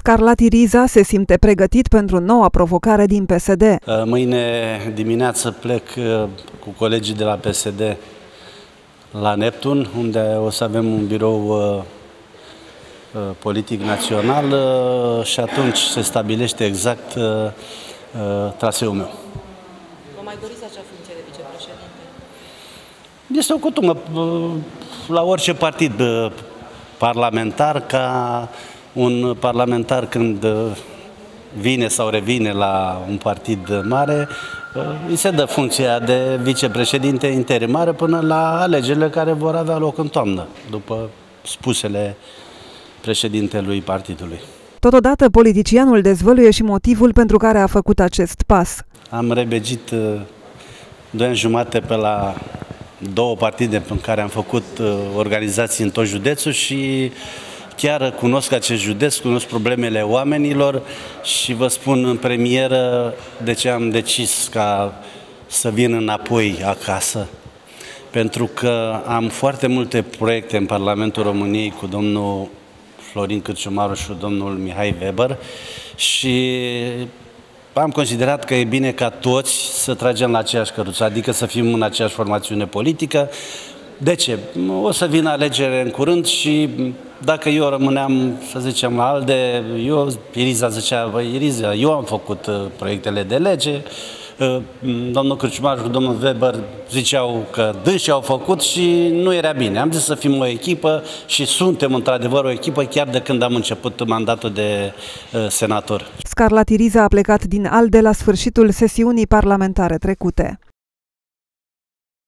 Scarlatti Riza se simte pregătit pentru noua provocare din PSD. Uh, mâine dimineață plec uh, cu colegii de la PSD la Neptun, unde o să avem un birou uh, politic național și atunci se stabilește exact traseul meu. Vă mai doriți acea funcție de vicepreședinte? Este o cutumă la orice partid parlamentar ca un parlamentar când uh, vine sau revine la un partid mare, uh, îi se dă funcția de vicepreședinte interimar până la alegerile care vor avea loc în toamnă, după spusele președintelui partidului. Totodată, politicianul dezvăluie și motivul pentru care a făcut acest pas. Am rebegit uh, doi ani jumate pe la două partide în care am făcut organizații în tot județul și chiar cunosc acest județ, cunosc problemele oamenilor și vă spun în premieră de ce am decis ca să vin înapoi acasă. Pentru că am foarte multe proiecte în Parlamentul României cu domnul Florin Cârciumaru și domnul Mihai Weber și am considerat că e bine ca toți să tragem la aceeași căruță, adică să fim în aceeași formațiune politică. De ce? O să vină alegere în curând și dacă eu rămâneam, să zicem, la ALDE, eu, Iriza zicea, băi, Iriza, eu am făcut uh, proiectele de lege, uh, domnul Cârciumar și domnul Weber ziceau că dânsii au făcut și nu era bine. Am zis să fim o echipă și suntem într-adevăr o echipă chiar de când am început mandatul de uh, senator. Scarla Tiriza a plecat din ALDE la sfârșitul sesiunii parlamentare trecute.